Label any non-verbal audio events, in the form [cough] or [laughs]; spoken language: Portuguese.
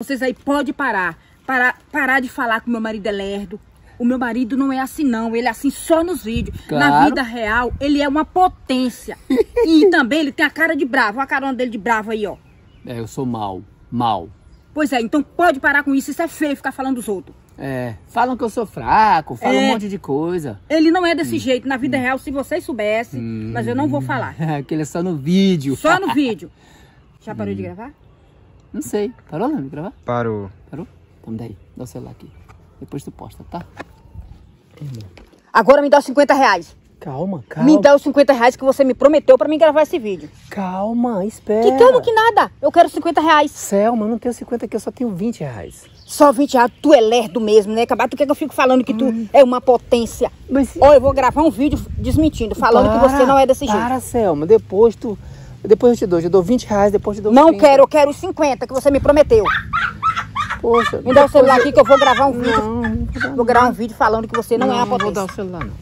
Vocês aí pode parar. Parar, parar de falar que o meu marido é lerdo. O meu marido não é assim, não. Ele é assim só nos vídeos. Na Claro. vida real, ele é uma potência. e [laughs] também ele tem a cara de bravo. Olha a carona dele de bravo aí, ó. É, eu sou mal. Mal. Pois é, então pode parar com isso. Isso é feio ficar falando dos outros. É, falam que eu sou fraco, falam É. um monte de coisa. Ele não é desse jeito. Na vida real, se vocês soubessem, mas eu não vou falar. [laughs] Aquele é só no vídeo. Só no [laughs] vídeo. Já parou de gravar? Não sei. Parou de gravar? Parou. Parou? Então daí, dá o celular aqui. Depois tu posta, tá? Agora me dá os 50 reais. Calma, calma. Me dá os 50 reais que você me prometeu pra mim gravar esse vídeo. Calma, espera. Que calma que nada. Eu quero 50 reais. Selma, eu não tenho 50 aqui, eu só tenho 20 reais. Só 20 reais. Tu é lerdo mesmo, né? Acabar, tu quer que eu fico falando que tu é uma potência. Mas Ó, eu vou gravar um vídeo desmentindo, falando que você não é desse jeito. Para, Selma, depois tu... Depois eu te dou, eu dou 20 reais, depois eu te dou Não 30. quero, eu quero os 50 que você me prometeu. Poxa, Me dá o celular aqui que eu vou gravar um vídeo. Não, não vou gravar um vídeo falando que você não, é uma não vou dar o celular não.